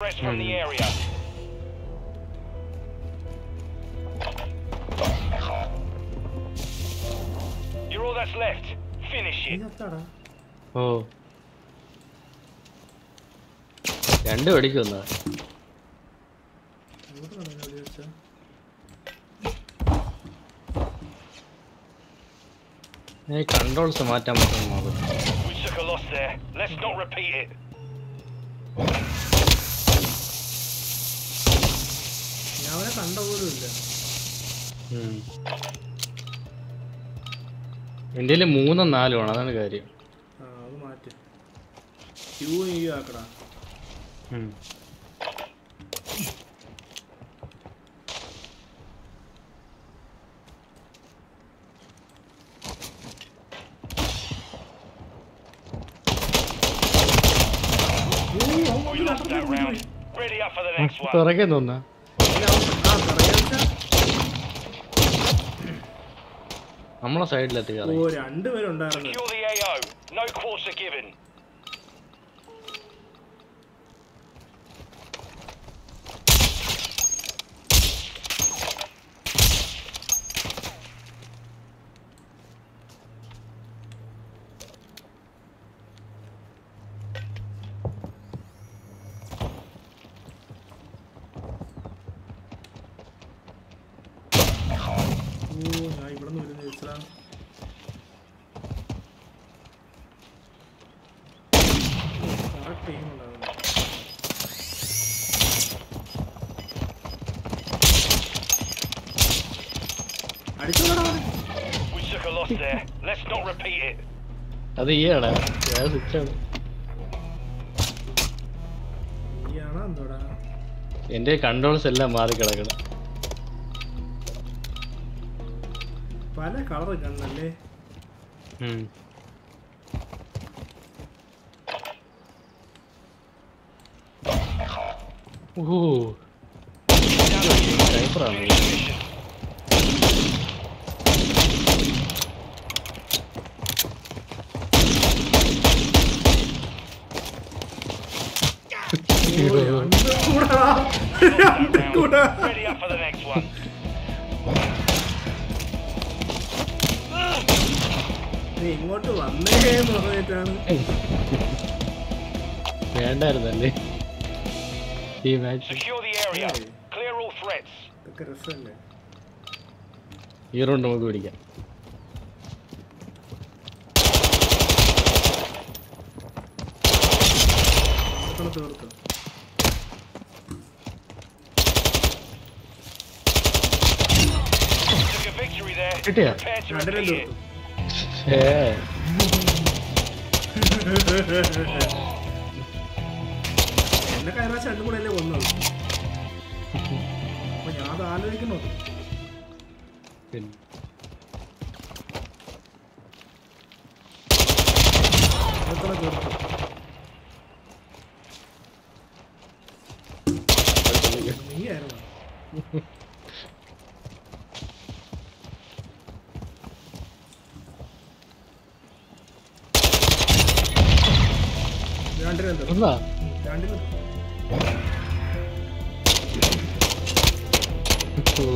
Threats from the area. You're all that's left. Finish it. ഇതിനകത്താടാ ഓ രണ്ട് പഠിക്കുന്ന എവിടെയാണ് ഞാൻ വെടി വെച്ചത്? ഈ കൺട്രോൾസ് മാറ്റാൻ പറ്റും കണ്ട പോലും ഇല്ല എന്റെ മൂന്നും നാലും ആണ് അതാണ് കാര്യം. അത് മാറ്റി. ക്യൂ ഈ ആക്കടാ lost that round. Ready up for the next one. പിറകെ തോന്നാ ആ പറയാ നമ്മളെ സൈഡിലെത്തി രണ്ടുപേരുണ്ടായിരുന്നു. അടിച്ചോടാ We took a loss there. Let's not repeat it. അത് ഈ ആടാ ഞാൻ സ്വിച്ചാണ് എന്റെ കൺട്രോൾസ് എല്ലാം മാറി കിടക്കണം പല കളർ കണ്ണല്ലേ Ready up for the next one. നീ ഇങ്ങോട്ട് വന്നേ പറഞ്ഞിട്ടാണ്. വേണ്ടായിരുന്നല്ലേ? ഈ മാച്ച്. ഇതൊക്കെ രസമല്ലേ? ഈ റൗണ്ട് നമുക്ക് പിടിക്കാം. തീർത്തു. കിട്ടിയാ? It. തീർത്തു? ഏ എന്നെ പ്രാവശ്യം രണ്ടും കൂടെ അല്ലേ കൊന്നത് അപ്പൊ ഞാൻ അത് ആലോചിക്കുന്നു പിന്നെ? മക്കളെ തീർത്തു നീ ആയിരുന്നു? രണ്ടിനും തീർത്തു ഒന്നാ രണ്ടിനും ഓ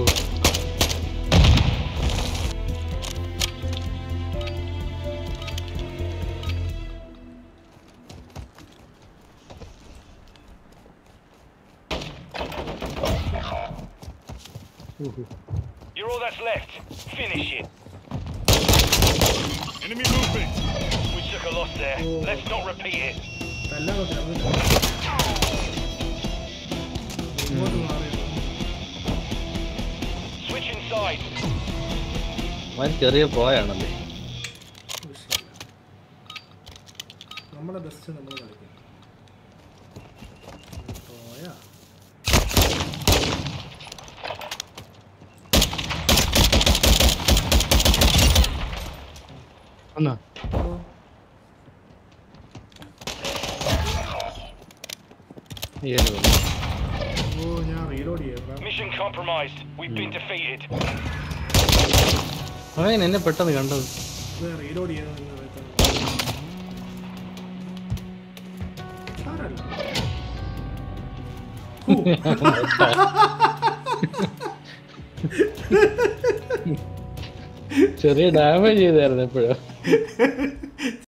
You're all that's left. Finish it. Enemy movement. We took a loss there. Let's not repeat it. തല്ലാൻ ഇങ്ങോട്ട് മാറി. അവൻ ചെറിയ പോയാണല്ലേ. നമ്മളെ ബെസ്റ്റ് നമ്മൾ കളിക്കും. പോയാ. ഒന്നാ അവൻ എന്നെ പെട്ടെന്ന് കണ്ടത്. റീലോഡ് ചെറിയ ഡാമേജ് ചെയ്തായിരുന്നു എപ്പോഴും.